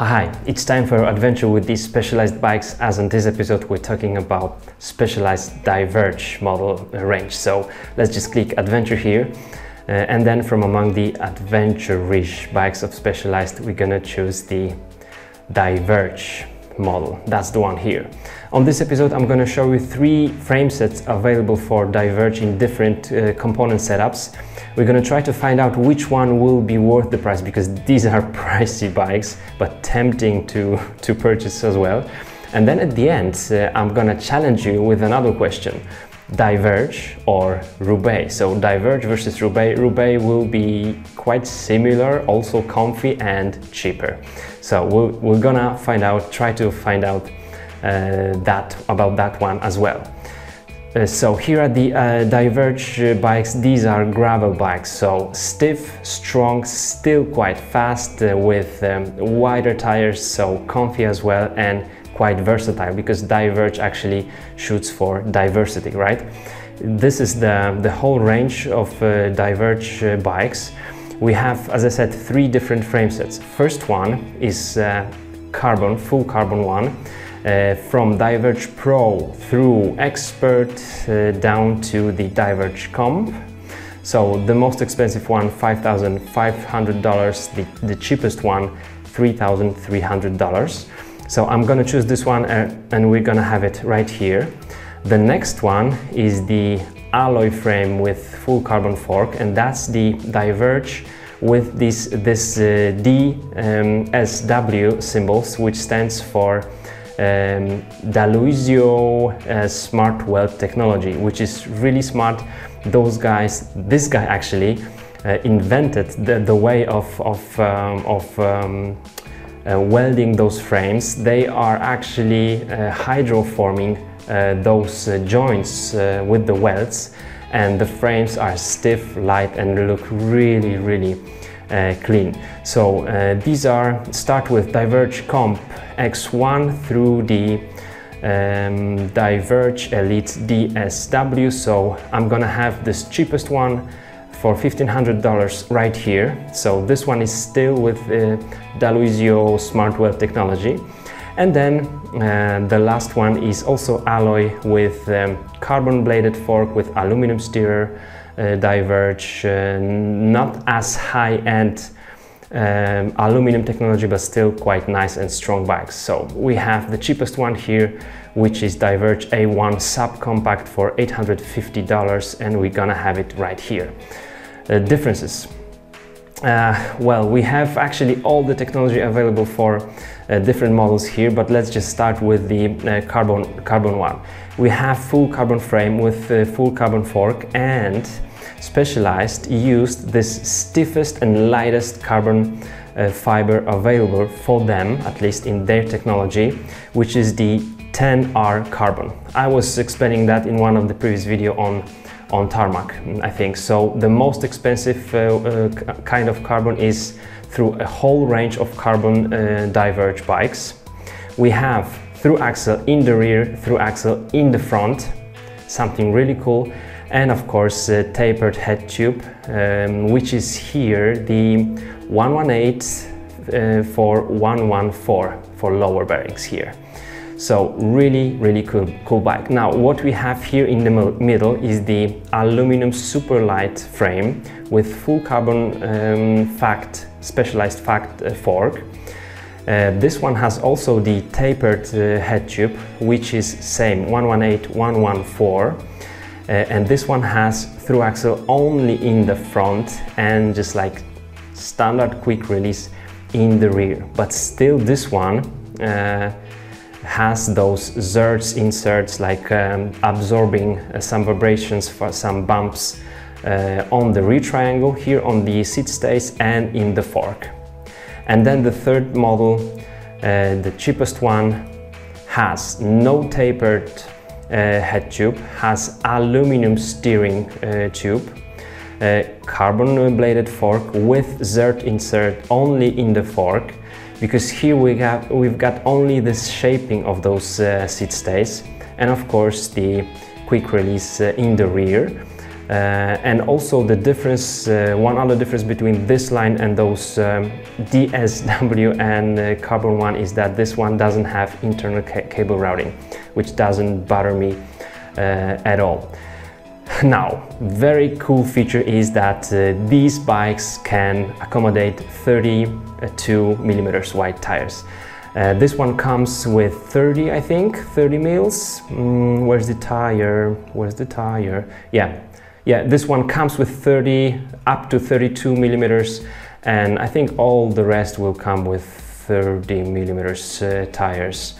Hi, it's time for adventure with these specialized bikes. As in this episode we're talking about specialized Diverge model range. So let's just click adventure here. Uh, and then from among the adventure-ish bikes of specialized we're gonna choose the Diverge model. That's the one here. On this episode, I'm going to show you three frame sets available for diverging different uh, component setups. We're going to try to find out which one will be worth the price because these are pricey bikes, but tempting to, to purchase as well. And then at the end, uh, I'm going to challenge you with another question. Diverge or Roubaix. So Diverge versus Roubaix. Roubaix will be quite similar, also comfy and cheaper. So we're, we're gonna find out, try to find out uh, that about that one as well. Uh, so here are the uh, Diverge bikes. These are gravel bikes, so stiff, strong, still quite fast uh, with um, wider tires, so comfy as well and quite versatile because Diverge actually shoots for diversity, right? This is the, the whole range of uh, Diverge uh, bikes. We have, as I said, three different frame sets. First one is uh, carbon, full carbon one, uh, from Diverge Pro through Expert uh, down to the Diverge Comp. So the most expensive one, $5,500, the, the cheapest one, $3,300. So I'm gonna choose this one uh, and we're gonna have it right here. The next one is the alloy frame with full carbon fork and that's the Diverge with this, this uh, DSW um, symbols which stands for um, uh, Smart Weld Technology which is really smart. Those guys, this guy actually uh, invented the, the way of, of, um, of um, welding those frames, they are actually uh, hydroforming uh, those uh, joints uh, with the welds and the frames are stiff, light and look really, really uh, clean. So these are, start with Diverge Comp X1 through the um, Diverge Elite DSW. So I'm gonna have this cheapest one for $1,500 right here. So this one is still with uh, D'Aluisio Smart Weld technology. And then uh, the last one is also alloy with um, carbon bladed fork with aluminum steerer, uh, diverge, uh, not as high-end um, aluminum technology, but still quite nice and strong bikes. So we have the cheapest one here, which is Diverge A1 subcompact for $850 and we're gonna have it right here. Uh, differences. Uh, well, we have actually all the technology available for uh, different models here, but let's just start with the uh, carbon, carbon one. We have full carbon frame with uh, full carbon fork and Specialized used this stiffest and lightest carbon uh, fiber available for them, at least in their technology, which is the 10R carbon. I was explaining that in one of the previous video on on tarmac, I think. So the most expensive uh, uh, kind of carbon is through a whole range of carbon uh, diverge bikes. We have through axle in the rear, through axle in the front, something really cool. And of course, uh, tapered head tube, um, which is here the 118 uh, for 114 for lower bearings here. So really, really cool, cool bike. Now, what we have here in the middle is the aluminum super light frame with full carbon um, fact, specialized fact uh, fork. Uh, this one has also the tapered uh, head tube, which is same 118, 114. Uh, and this one has through axle only in the front and just like standard quick release in the rear. But still this one uh, has those Zertz inserts like um, absorbing uh, some vibrations for some bumps uh, on the rear triangle, here on the seat stays and in the fork. And then the third model, uh, the cheapest one, has no tapered head tube, has aluminum steering uh, tube, uh, carbon bladed fork with Zert insert only in the fork because here we have we've got only the shaping of those uh, seat stays and of course the quick release uh, in the rear. Uh, and also the difference, uh, one other difference between this line and those um, DSW and uh, Carbon One is that this one doesn't have internal ca cable routing, which doesn't bother me uh, at all. Now, very cool feature is that uh, these bikes can accommodate 32 millimeters wide tires. Uh, this one comes with 30, I think, 30 mils. Mm, where's the tire? Where's the tire? Yeah, yeah, this one comes with 30 up to 32 millimeters, and I think all the rest will come with 30 millimeters uh, tires.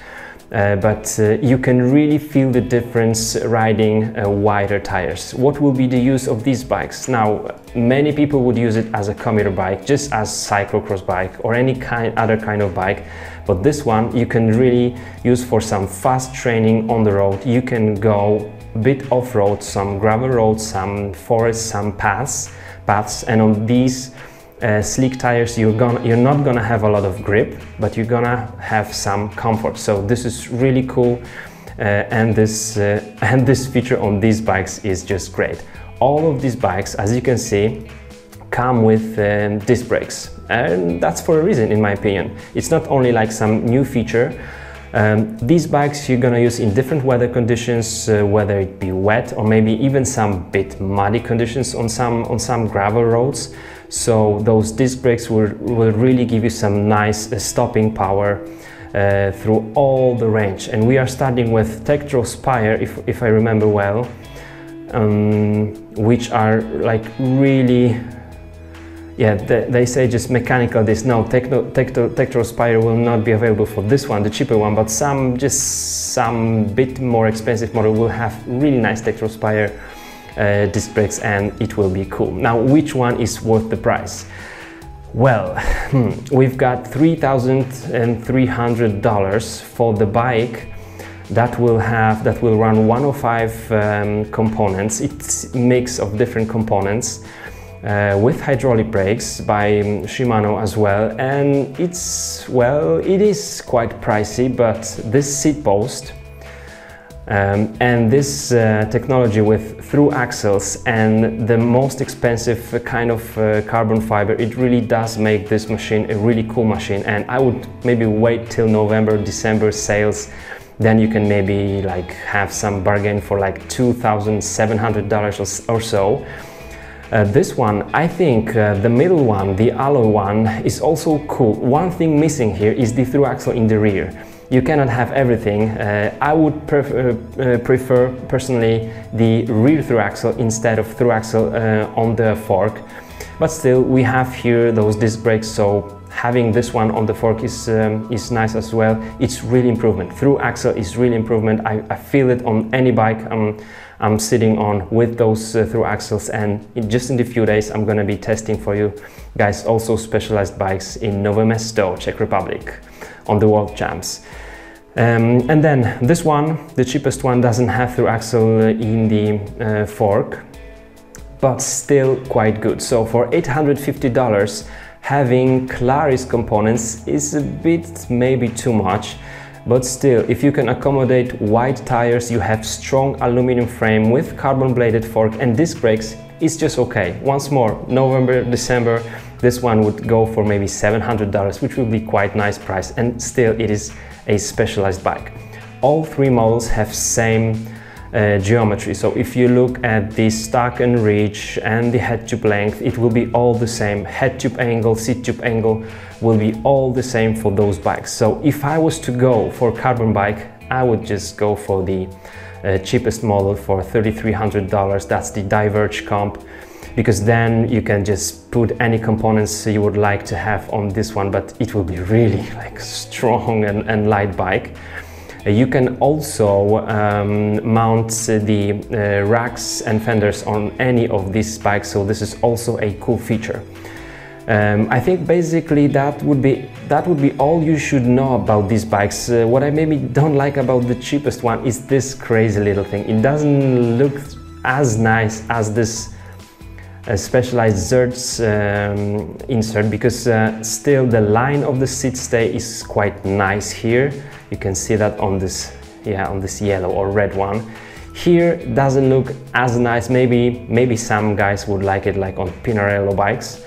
Uh, but uh, you can really feel the difference riding uh, wider tires. What will be the use of these bikes? Now, many people would use it as a commuter bike, just as cyclocross bike or any kind, other kind of bike. But this one you can really use for some fast training on the road. You can go a bit off-road, some gravel roads, some forests, some paths, paths, and on these uh, sleek tires you're gonna you're not gonna have a lot of grip but you're gonna have some comfort. So this is really cool uh, and this uh, and this feature on these bikes is just great. All of these bikes as you can see come with um, disc brakes and that's for a reason in my opinion. It's not only like some new feature. Um, these bikes you're gonna use in different weather conditions, uh, whether it be wet or maybe even some bit muddy conditions on some on some gravel roads. So those disc brakes will, will really give you some nice uh, stopping power uh, through all the range. And we are starting with Tektro Spire, if, if I remember well, um, which are like really yeah, they say just mechanical this. No, Techno, Tektro, Spire will not be available for this one, the cheaper one, but some, just some bit more expensive model will have really nice Tektro Spire uh, disc brakes and it will be cool. Now, which one is worth the price? Well, hmm, we've got $3,300 for the bike that will have that will run 105 um, components. It's mix of different components uh, with hydraulic brakes by um, Shimano as well and it's well it is quite pricey but this seat post um, and this uh, technology with through axles and the most expensive kind of uh, carbon fiber it really does make this machine a really cool machine and I would maybe wait till November December sales then you can maybe like have some bargain for like $2,700 or so uh, this one, I think uh, the middle one, the alloy one, is also cool. One thing missing here is the through axle in the rear. You cannot have everything. Uh, I would prefer, uh, prefer, personally the rear through axle instead of through axle uh, on the fork. But still, we have here those disc brakes, so having this one on the fork is, um, is nice as well. It's really improvement. Through axle is really improvement. I, I feel it on any bike. Um, I'm sitting on with those uh, through axles and in just in the few days I'm gonna be testing for you guys also specialized bikes in Novo Mesto, Czech Republic on the World Champs. Um, and then this one, the cheapest one, doesn't have through axle in the uh, fork, but still quite good. So for $850, having Claris components is a bit maybe too much. But still, if you can accommodate wide tires, you have strong aluminum frame with carbon bladed fork and disc brakes, it's just okay. Once more, November, December, this one would go for maybe $700, which would be quite nice price. And still, it is a specialized bike. All three models have same uh, geometry. So if you look at the stack and reach and the head tube length, it will be all the same. Head tube angle, seat tube angle will be all the same for those bikes. So if I was to go for carbon bike, I would just go for the uh, cheapest model for $3,300. That's the Diverge Comp because then you can just put any components you would like to have on this one, but it will be really like strong and, and light bike. Uh, you can also um, mount the uh, racks and fenders on any of these bikes, so this is also a cool feature. Um, I think basically that would be that would be all you should know about these bikes. Uh, what I maybe don't like about the cheapest one is this crazy little thing. It doesn't look as nice as this uh, specialized Zertz um, insert because uh, still the line of the seat stay is quite nice here. You can see that on this, yeah, on this yellow or red one. here doesn't look as nice. Maybe maybe some guys would like it like on Pinarello bikes.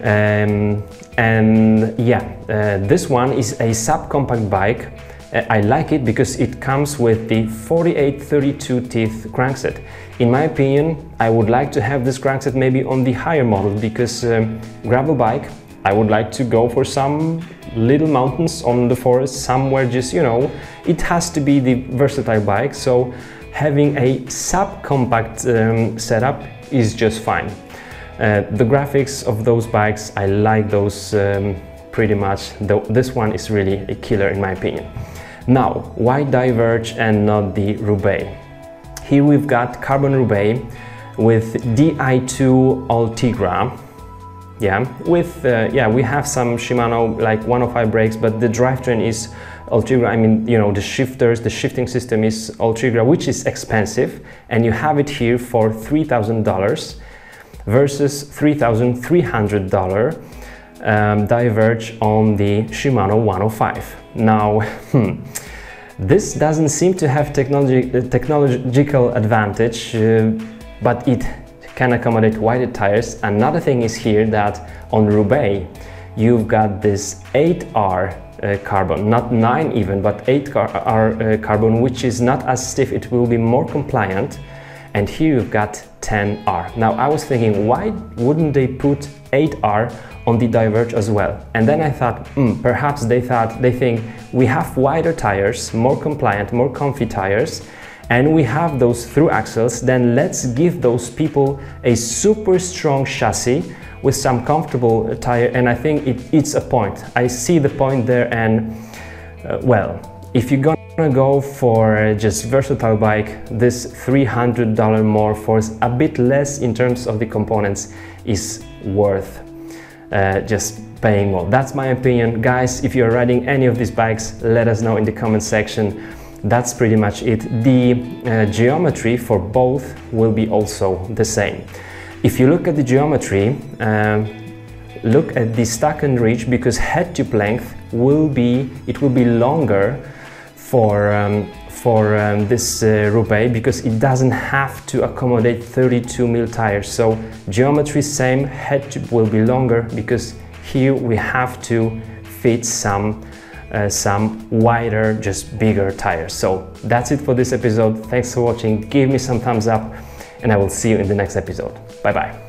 Um, and yeah uh, this one is a subcompact bike. Uh, I like it because it comes with the 4832 teeth crankset in my opinion I would like to have this crankset maybe on the higher model because um, gravel bike I would like to go for some little mountains on the forest somewhere just you know it has to be the versatile bike. So having a subcompact um, setup is just fine. Uh, the graphics of those bikes I like those um, pretty much Though this one is really a killer in my opinion. Now why diverge and not the roubaix here we've got carbon roubaix with di2 ultegra yeah with uh, yeah we have some shimano like 105 brakes but the drivetrain is ultegra i mean you know the shifters the shifting system is ultegra which is expensive and you have it here for $3000 versus $3300 um, diverge on the shimano 105 now hmm, this doesn't seem to have technology, uh, technological advantage uh, but it can accommodate wider tires. Another thing is here that on Roubaix you've got this 8R uh, carbon, not 9 even, but 8R car uh, carbon, which is not as stiff, it will be more compliant. And here you've got 10R. Now I was thinking, why wouldn't they put 8R on the Diverge as well? And then I thought, hmm, perhaps they thought, they think we have wider tires, more compliant, more comfy tires, and we have those through axles, then let's give those people a super strong chassis with some comfortable tire and I think it, it's a point. I see the point there and uh, well, if you're gonna go for just versatile bike, this $300 more for a bit less in terms of the components is worth uh, just paying more. That's my opinion. Guys, if you're riding any of these bikes, let us know in the comment section that's pretty much it. The uh, geometry for both will be also the same. If you look at the geometry, uh, look at the stack and reach because head tube length will be, it will be longer for, um, for um, this uh, Roubaix because it doesn't have to accommodate 32 mil tires. So geometry same, head tube will be longer because here we have to fit some uh, some wider, just bigger tires. So that's it for this episode. Thanks for watching. Give me some thumbs up and I will see you in the next episode. Bye bye.